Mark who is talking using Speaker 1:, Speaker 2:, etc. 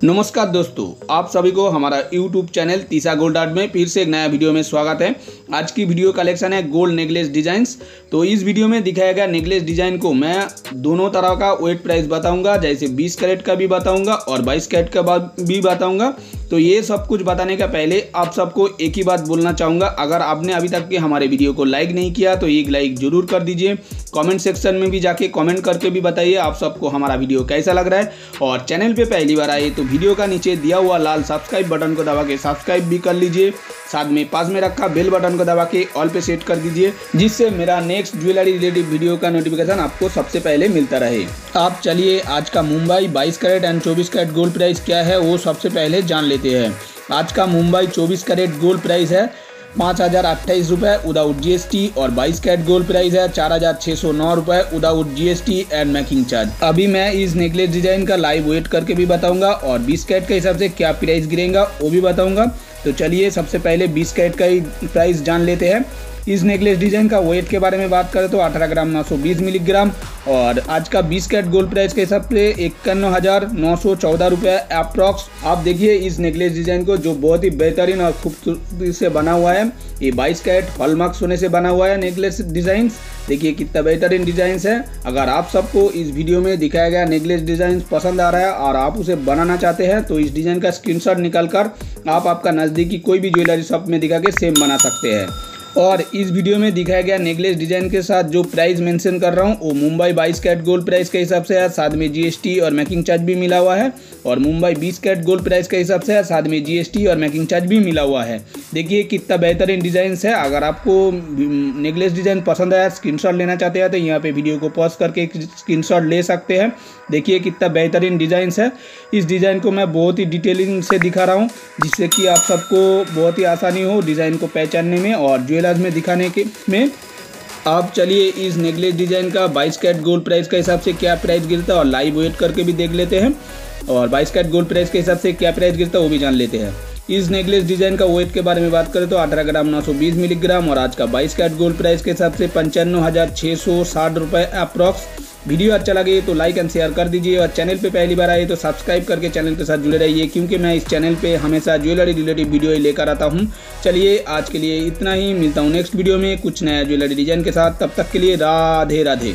Speaker 1: नमस्कार दोस्तों, आप सभी को हमारा YouTube channel Teesa gold art में फिर से एक नया वीडियो में स्वागत है। आज की वीडियो कलेक्शन है गोल्ड नेकलेस डिजाइंस। तो इस वीडियो में दिखाया गया नेकलेस डिज़ाइन को मैं दोनों तरह का वेट प्राइस बताऊँगा, जैसे 20 कैरेट का भी बताऊँगा और 22 कैरेट का भी बताऊँगा। तो ये सब कुछ बताने का पहले आप सबको एक ही बात बोलना चाहूँगा, अगर आपने अभी तक के हमारे वीडियो को लाइक नहीं किया तो एक लाइक ज़रूर कर दीजिए। कमेंट सेक्शन में भी जाके कमेंट करके भी बताइए आप सबको हमारा वीडियो कैसा लग रहा है। और चैनल पे पहली बार आए तो वीडियो का नीचे दिया हुआ लाल सब्सक्राइब बटन को दबा के सब्सक्राइब भी कर लीजिए। साथ में पास में रखा बेल बटन को दबा के ऑल पे सेट कर दीजिए, जिससे मेरा नेक्स्ट ज्वेलरी रिलेटिव वीडियो का नोटिफिकेशन आपको सबसे पहले मिलता रहे। आप चलिए, आज का Mumbai 22 carat and 24 carat gold price क्या है, वो सबसे पहले जान लेते हैं। आज का मुंबई 24 कैरेट गोल्ड प्राइस है पाँच हज़ार अट्ठाईस रुपये विदाउट जीएसटी और बाईस कैट गोल्ड प्राइस है। चार हज़ार छह सौ नौ रुपए without GST and making charge अभी मैं इस नेकलेस डिज़ाइन का लाइव वेट करके भी बताऊँगा और बीस कैट के हिसाब से क्या प्राइस गिरेगा, वो भी बताऊँगा। तो चलिए सबसे पहले बीस कैट का ही प्राइस जान लेते हैं। इस नेकलेस डिज़ाइन का वेट के बारे में बात करें तो 18 ग्राम 920 मिलीग्राम और आज का 20 कैट गोल्ड प्राइस के हिसाब से इक्यावन हज़ार नौ सौ चौदह रुपये अप्रॉक्स आप देखिए इस नेकलेस डिज़ाइन को जो बहुत ही बेहतरीन और खूबसूरती से बना हुआ है। ये 22 कैरेट हॉलमार्क सोने से बना हुआ है नेकलेस डिज़ाइन देखिए कितना बेहतरीन डिज़ाइन है। अगर आप सबको इस वीडियो में दिखाया गया नेकलेस डिज़ाइन पसंद आ रहा है और आप उसे बनाना चाहते हैं तो इस डिज़ाइन का स्क्रीनशॉट निकाल कर आप आपका नज़दीकी कोई भी ज्वेलरी शॉप में दिखा के सेम बना सकते हैं। और इस वीडियो में दिखाया गया नेकलेस डिज़ाइन के साथ जो प्राइस मेंशन कर रहा हूँ, वो मुंबई 22 कैट गोल्ड प्राइस के हिसाब से है, साथ में जीएसटी और मैकिंग चार्ज भी मिला हुआ है। और मुंबई 20 कैट गोल्ड प्राइस के हिसाब से है, साथ में जीएसटी और मैकिंग चार्ज भी मिला हुआ है। देखिए कितना बेहतरीन डिज़ाइन है। अगर आपको नेकलेस डिज़ाइन पसंद आया स्क्रीन लेना चाहते हैं तो यहाँ पे वीडियो को पॉज करके स्क्रीन ले सकते हैं। देखिए कितना बेहतरीन डिज़ाइन है। इस डिज़ाइन को मैं बहुत ही डिटेलिंग से दिखा रहा हूँ, जिससे कि आप सबको बहुत ही आसानी हो डिज़ाइन को पहचानने में और ज्वेलर्स में दिखाने के में। आप चलिए इस नेकलेस डिज़ाइन का 22 कैट गोल्ड प्राइस के हिसाब से क्या प्राइस गिरता है और लाइव वेट करके भी देख लेते हैं। और 22 कैट गोल्ड प्राइस के हिसाब से क्या प्राइस गिरता है, वो भी जान लेते हैं। इस नेकलेस डिज़ाइन का वेट के बारे में बात करें तो 18 ग्राम 920 मिलीग्राम और आज का 22 कैट गोल्ड प्राइस के हिसाब से पंचानवे हज़ार छः सौ साठ रुपये अप्रॉक्स। वीडियो अच्छा लगे तो लाइक एंड शेयर कर दीजिए और चैनल पे पहली बार आए तो सब्सक्राइब करके चैनल के साथ जुड़े रहिए, क्योंकि मैं इस चैनल पे हमेशा ज्वेलरी रिलेटेड वीडियो लेकर आता हूँ। चलिए आज के लिए इतना ही, मिलता हूँ नेक्स्ट वीडियो में कुछ नया ज्वेलरी डिज़ाइन के साथ। तब तक के लिए राधे राधे